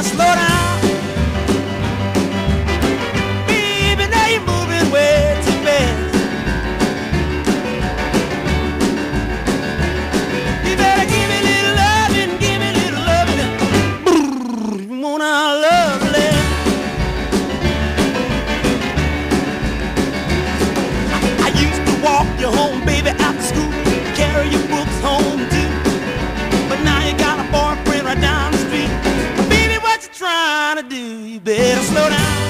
and slow down. Baby, now you're moving way too fast. You better give me a little loving, give me a little loving. Brrr, you want our lovely. I, I used to walk you home, baby, after school, carry your books home. do, you better slow down.